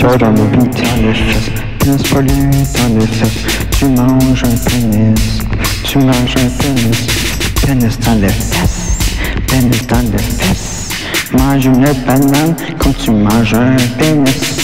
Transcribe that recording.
cœur dans le vide dans les fesses. Pénis poilu dans les fesses. Tu manges un pénis. Tu manges un pénis. Pénis dans les fesses. Pénis dans les fesses. Mange une banane quand tu manges un pénis.